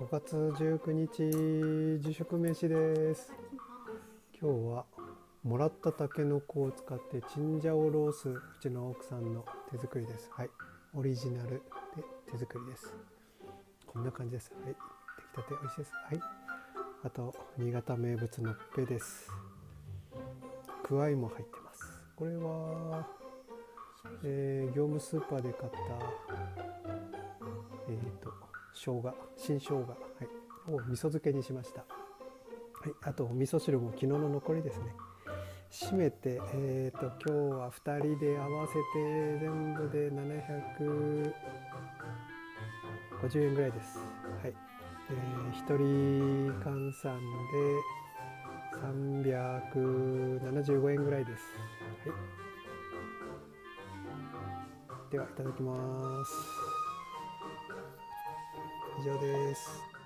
5月19日自食飯です。今日はもらったたけのこを使ってチンジャオロースうちの奥さんの手作りです。はい。オリジナルで手作りです。こんな感じです。はい。出来たて美味しいです。はい。あと新潟名物のっぺです。くわいも入ってます。これは、えー業務スーパーで買った、生姜新生姜、はい、を味噌漬けにしました、はい、あとお味噌汁も昨日の残りですね。締めて、えー、と今日は2人で合わせて全部で750円ぐらいです。はい、えー、1人換算で375円ぐらいです。はい。ではいただきます。以上です。